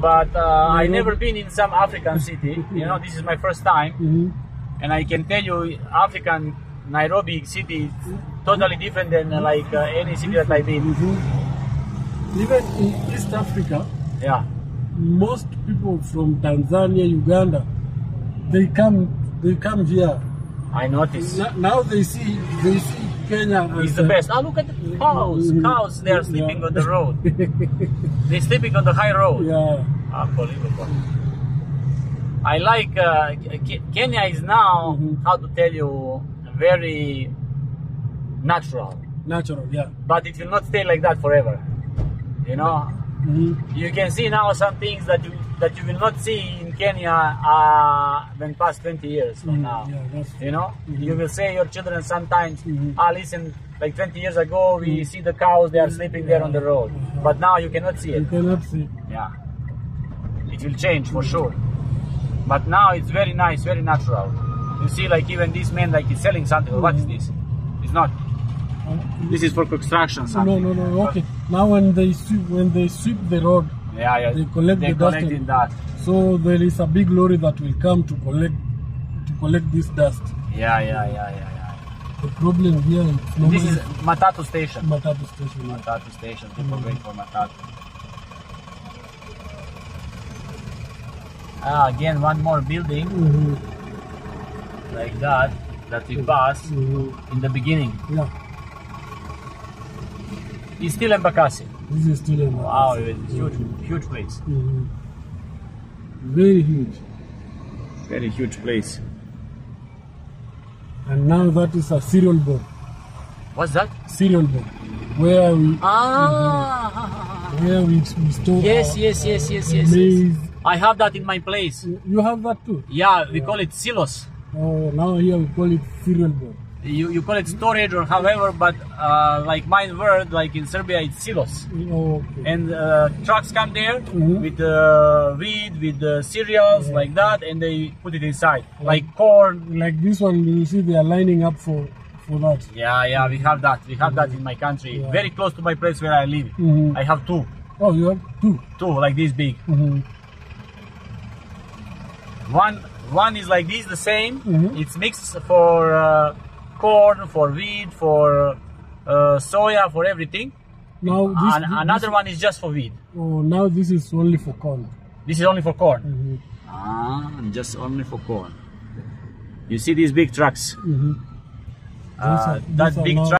But uh, I Nairobi. never been in some African city. You know, this is my first time, Mhm. and I can tell you, African Nairobi city is totally different than uh, like uh, any city that I've been. Mhm. Even in East Africa, Yeah, most people from Tanzania, Uganda, they come they come here. I notice. N- Now they see they see Kenya It's the best. Oh, look at the cows. Cows, they're sleeping Yeah. on the road. They're sleeping on the high road. yeah. Unbelievable. I like uh, Kenya is now Mhm. how to tell you very natural, Natural, yeah. but it will not stay like that forever. You know, Mhm. you can see now some things that you that you will not see in Kenya uh, when past 20 years from Mhm. now. Yeah, You know, Mhm. you will say your children sometimes, Mhm. ah, listen, like 20 years ago we see the cows they are sleeping there on the road, Mhm. but now you cannot see you it. cannot see. Yeah, it will change for sure. But now it's very nice, very natural. You see, like even this man, like he's selling something. What is this? It's not. This is for construction. no, Something. no, no. Okay. Now when they sweep when they sweep the road, Yeah, yeah. They collect they the dust in that. so there is a big lorry that will come to collect to collect this dust. Yeah, yeah, yeah, yeah, yeah. The problem here is This is Matatu station. Matatu station. Matatu station. People wait for Matatu. Ah, again, one more building Mhm, like that that we passed mhm. in the beginning. Yeah, It's still Embakasi. this is still a Wow, it's huge, huge place. Mhm. Very huge. Very huge place. And now that is a cereal board. What's that? Cereal board. Where we Ah. where we, we store Yes, yes, yes, yes, yes, yes. I have that in my place. You have that too? Yeah, we call it silos. Oh, now here we call it cereal board. You, you call it storage or however, but uh, like my word, like in Serbia, it's silos. Oh, okay. And uh, trucks come there Mhm. with uh, wheat, with uh, cereals like that, and they put it inside, like corn. like this one, you see they are lining up for for that. Yeah, yeah, we have that. We have that in my country, Yeah. very close to my place where I live. Mhm. I have two, Oh, you have two. two like this big. Mhm. One one is like this, the same. Mhm. It's mixed for uh, corn, for wheat, for uh, soya, for everything. Now this, An- this- another one is just for wheat. Oh, now this is only for corn. This is only for corn. Mhm. Ah, just only for corn. You see these big trucks? Mhm. Uh, These are- that big truck.